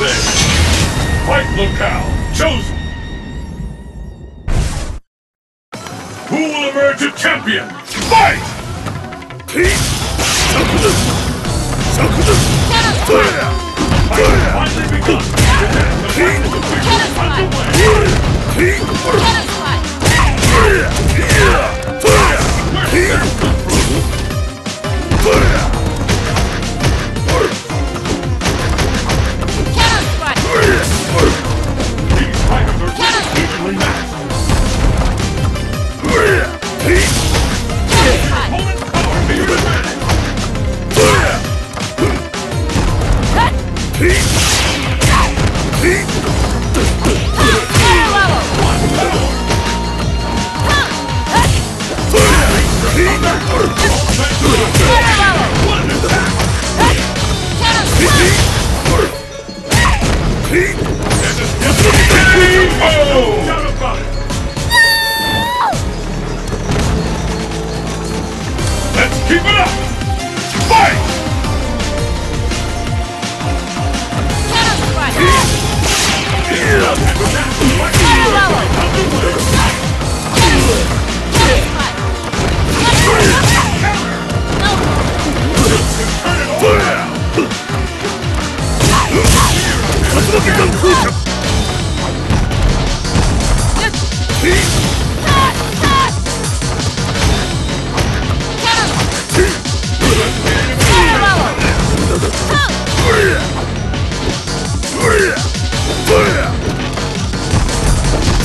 this! Fight locale chosen! Who will emerge a champion? Fight! Peace. Fight has finally begun! Let's go!